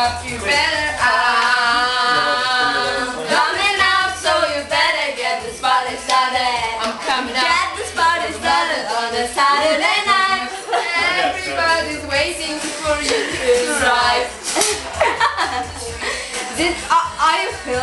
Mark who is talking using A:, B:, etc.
A: up, you better. I'm coming up, so you better get the party started. I'm coming up. Get this party started on a Saturday night. Everybody's waiting for you to arrive. Did, are, uh, are you filming?